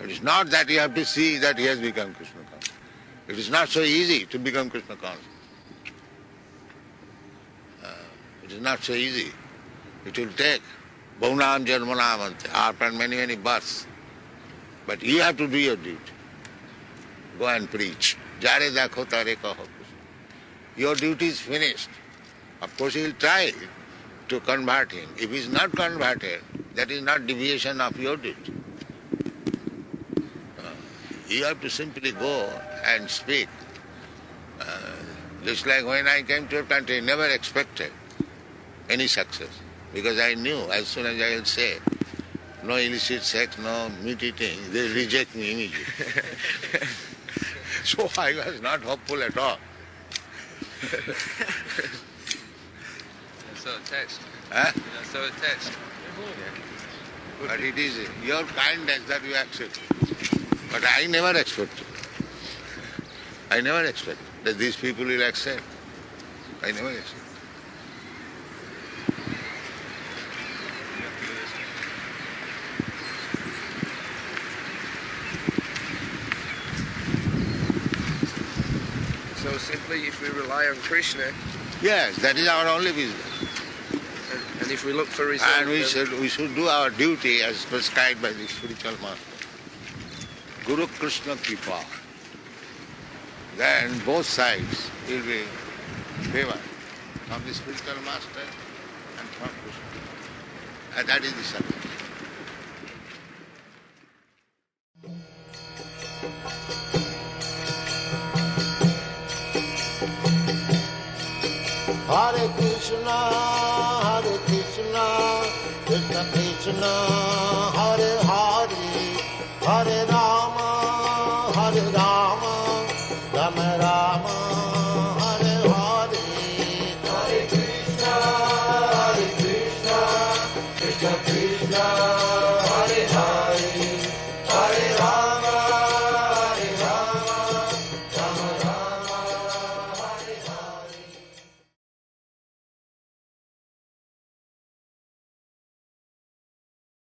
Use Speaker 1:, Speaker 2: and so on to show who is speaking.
Speaker 1: It is not that you have to see that he has become Krishna conscious. It is not so easy to become Krishna conscious. Uh, it is not so easy. It will take Bahunam Janmanam after many, many births. But you have to do your duty. Go and preach. Jare dakho tare kaho. Your duty is finished. Of course, he will try to convert him. If he is not converted, that is not deviation of your duty. You have to simply go and speak. Uh, just like when I came to your country, never expected any success. Because I knew as soon as I will say, no illicit sex, no meat eating, they reject me immediately. so I was not hopeful at all.
Speaker 2: so attached.
Speaker 1: Huh?
Speaker 2: So attached.
Speaker 1: But it is your kindness that you accept. But I never expected. I never expected that these people will accept. I never expected.
Speaker 2: So simply, if we rely on Krishna
Speaker 1: Yes, that is our only business.
Speaker 2: and, and if we look for results,
Speaker 1: And we should, we should do our duty as prescribed by the spiritual master. Guru Krishna Kripa. Then both sides will be favored from the spiritual master and from Krishna. And that is the success. Hare Krishna, Hare Krishna, Krishna Krishna, What